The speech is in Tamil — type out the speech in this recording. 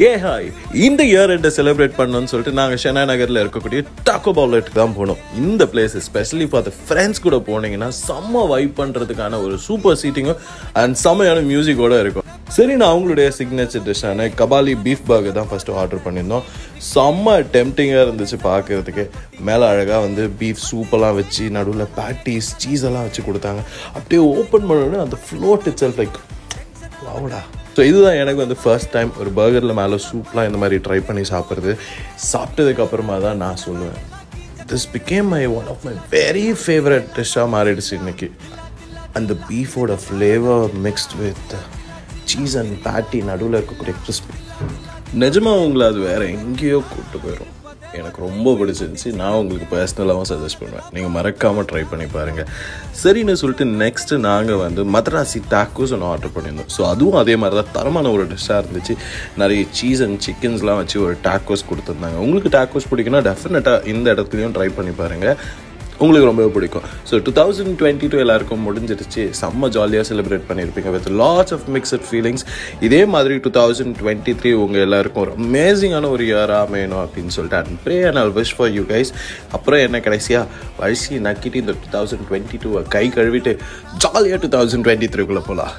ஏ ஹாய். இந்த இயர் எண்டை செலிப்ரேட் பண்ணணும்னு சொல்லிட்டு நாங்கள் ஷெனா நகரில் இருக்கக்கூடிய டாக்கோ பவுலெட்டுக்கு தான் போனோம். இந்த பிளேஸ் ஸ்பெஷலி பார்த்து ஃப்ரெண்ட்ஸ் கூட போனீங்கன்னா செம்ம வைப் பண்ணுறதுக்கான ஒரு சூப்பர் சீட்டிங்கும் அண்ட் செம்மையான மியூசிக்கோட இருக்கும். சரி நான் அவங்களுடைய சிக்னேச்சர் டிஷ்ஷான கபாலி பீஃப் பர்கர் தான் ஃபஸ்ட்டு ஆர்டர் பண்ணியிருந்தோம். செம்ம டெம்டிங்காக இருந்துச்சு பார்க்குறதுக்கு. மேலே அழகாக வந்து பீஃப் சூப்பெல்லாம் வச்சு நடுவில் பேட்டிஸ் சீஸ் எல்லாம் வச்சு கொடுத்தாங்க. அப்படியே ஓப்பன் பண்ணோன்னே அந்த ஃப்ளோட் இட்ஸ் செல்ஃப் லைக் வாவடா. ஸோ இதுதான் எனக்கு வந்து ஃபர்ஸ்ட் டைம் ஒரு பர்கரில் மேலே சூப்லாம் இந்த மாதிரி ட்ரை பண்ணி சாப்பிட்றது. சாப்பிட்டதுக்கப்புறமா தான் நான் சொல்லுவேன். This became my one of my very favourite டிஷ்ஷாக மாறிடுச்சு இன்னைக்கு. அந்த பீஃபோட flavour mixed with cheese and patty நடுவில் இருக்கக்கூடிய கிறிஸ்பி நிஜமாக உங்களை அது வேறு எங்கேயோ கூப்பிட்டு போயிடும் எனக்கு ரொம்ப பிடிச்சிருந்துச்சு. நான் உங்களுக்கு பர்சனலாகவும் சஜஸ்ட் பண்ணுவேன். நீங்கள் மறக்காமல் ட்ரை பண்ணி பாருங்கள் சரின்னு சொல்லிட்டு நெக்ஸ்ட்டு நாங்கள் வந்து மதராசி டாக்கோஸ் ஒன்று ஆர்டர் பண்ணியிருந்தோம். ஸோ அதுவும் அதே மாதிரி தான் தரமான ஒரு டிஷ்ஷாக இருந்துச்சு. நிறைய சீஸ் அண்ட் சிக்கன்ஸ்லாம் வச்சு ஒரு டாக்கோஸ் கொடுத்துருந்தாங்க. உங்களுக்கு டாக்கோஸ் பிடிக்குன்னா டெஃபினட்டாக இந்த இடத்துலையும் ட்ரை பண்ணி பாருங்கள் உங்களுக்கு ரொம்ப பிடிக்கும். So two thousand twenty two எல்லாருக்கும் முடிஞ்சிருச்சு. செம்ம ஜாலியாக செலிப்ரேட் பண்ணியிருப்பீங்க with lots of mixed feelings இதே மாதிரி டூ தௌசண்ட் டுவெண்ட்டி த்ரீ உங்கள் எல்லாருக்கும் ஒரு அமேசிங்கான ஒரு இயராக அமையணும் அப்படின்னு சொல்லிட்டு and pray and all wish for you guys அப்புறம் என்ன கடைசியாக வரிசை நக்கிட்டு இந்த டூ தௌசண்ட் டுவெண்ட்டி டூவை கை கழுவிட்டு ஜாலியாக டூ தௌசண்ட் டுவெண்ட்டி த்ரீக்குள்ளே போகலாம்